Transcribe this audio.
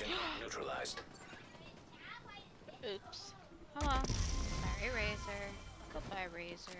Agent neutralized. Oops. Hello. Sorry, Razor. Goodbye, Razor.